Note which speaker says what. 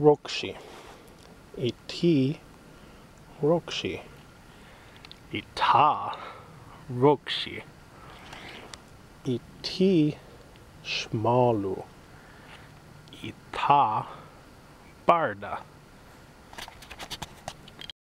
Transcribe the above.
Speaker 1: Rokshi. Iti Rokshi.
Speaker 2: Ita Rokshi.
Speaker 1: Iti Shmalu.
Speaker 2: Ita Barda.